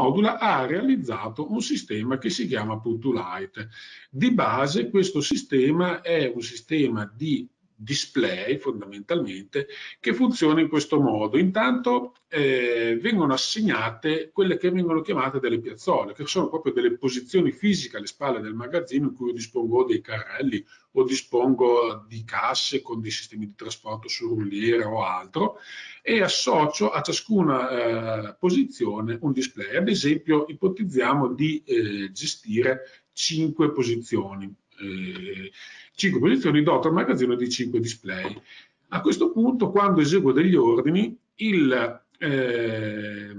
Modula ha realizzato un sistema che si chiama Put2Light. Di base questo sistema è un sistema di display fondamentalmente che funziona in questo modo. Intanto eh, vengono assegnate quelle che vengono chiamate delle piazzole, che sono proprio delle posizioni fisiche alle spalle del magazzino in cui io dispongo dei carrelli o dispongo di casse con dei sistemi di trasporto su rulliere o altro e associo a ciascuna eh, posizione un display. Ad esempio ipotizziamo di eh, gestire 5 posizioni. Eh, 5 posizioni doto al magazzino di 5 display. A questo punto, quando eseguo degli ordini, il, eh,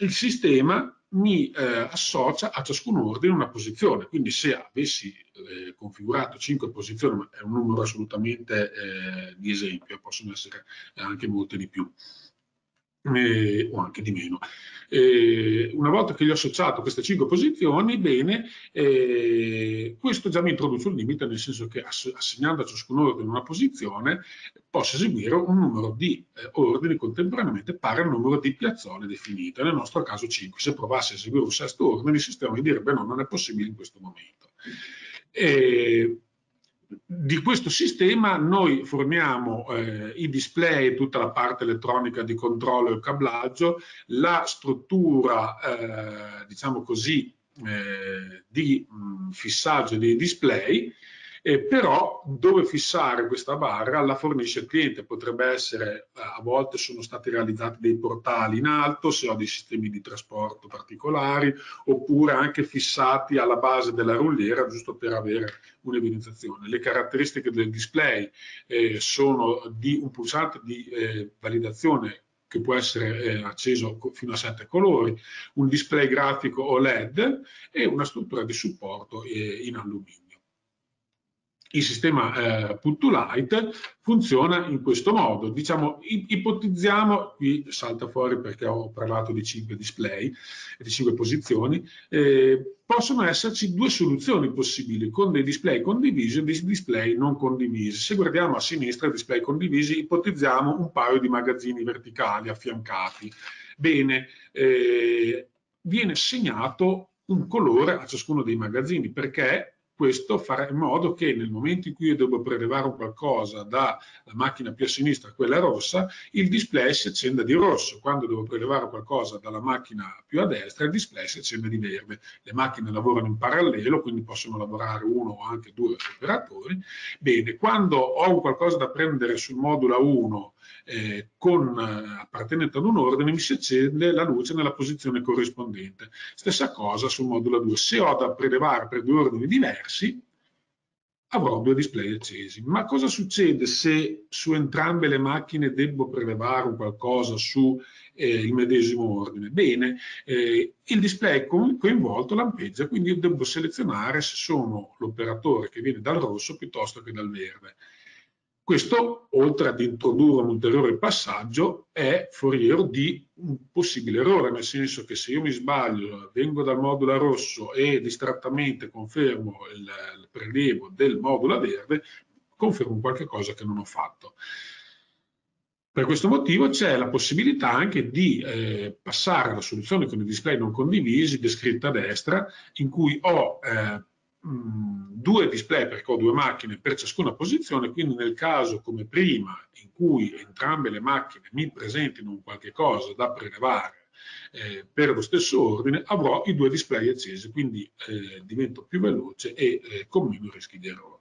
il sistema mi eh, associa a ciascun ordine una posizione. Quindi se avessi eh, configurato 5 posizioni, ma è un numero assolutamente eh, di esempio, possono essere anche molte di più eh, o anche di meno. Eh, una volta che gli ho associato queste cinque posizioni, bene, eh, questo già mi introduce un limite, nel senso che ass assegnando a ciascun ordine una posizione, posso eseguire un numero di eh, ordini contemporaneamente pari al numero di piazzole definite, nel nostro caso 5. Se provassi a eseguire un sesto ordine, il sistema mi direbbe no, non è possibile in questo momento. Eh, di questo sistema noi forniamo eh, i display, tutta la parte elettronica di controllo e cablaggio, la struttura, eh, diciamo così, eh, di mh, fissaggio dei display eh, però dove fissare questa barra la fornisce il cliente, potrebbe essere, eh, a volte sono stati realizzati dei portali in alto se ho dei sistemi di trasporto particolari, oppure anche fissati alla base della rulliera giusto per avere un'evidenziazione. Le caratteristiche del display eh, sono di un pulsante di eh, validazione che può essere eh, acceso fino a sette colori, un display grafico OLED e una struttura di supporto eh, in alluminio il sistema eh, Put2Light funziona in questo modo. Diciamo, ipotizziamo, qui salta fuori perché ho parlato di 5 display, di 5 posizioni, eh, possono esserci due soluzioni possibili, con dei display condivisi e dei display non condivisi. Se guardiamo a sinistra display condivisi, ipotizziamo un paio di magazzini verticali affiancati. Bene, eh, viene segnato un colore a ciascuno dei magazzini perché questo farà in modo che nel momento in cui io devo prelevare qualcosa dalla macchina più a sinistra a quella rossa, il display si accenda di rosso. Quando devo prelevare qualcosa dalla macchina più a destra, il display si accende di verde. Le macchine lavorano in parallelo, quindi possono lavorare uno o anche due operatori. Bene, quando ho qualcosa da prendere sul modulo 1 eh, con, eh, appartenente ad un ordine mi si accende la luce nella posizione corrispondente. Stessa cosa sul modulo 2. Se ho da prelevare per due ordini diversi, avrò due display accesi. Ma cosa succede se su entrambe le macchine devo prelevare qualcosa su eh, il medesimo ordine? Bene, eh, il display coinvolto lampeggia, quindi io devo selezionare se sono l'operatore che viene dal rosso piuttosto che dal verde. Questo, oltre ad introdurre un ulteriore passaggio, è foriero di un possibile errore, nel senso che se io mi sbaglio, vengo dal modulo rosso e distrattamente confermo il, il prelievo del modulo verde, confermo qualcosa che non ho fatto. Per questo motivo c'è la possibilità anche di eh, passare alla soluzione con i display non condivisi, descritta a destra, in cui ho eh, due display perché ho due macchine per ciascuna posizione, quindi nel caso come prima in cui entrambe le macchine mi presentino un qualche cosa da prelevare eh, per lo stesso ordine, avrò i due display accesi, quindi eh, divento più veloce e eh, con meno rischi di errore.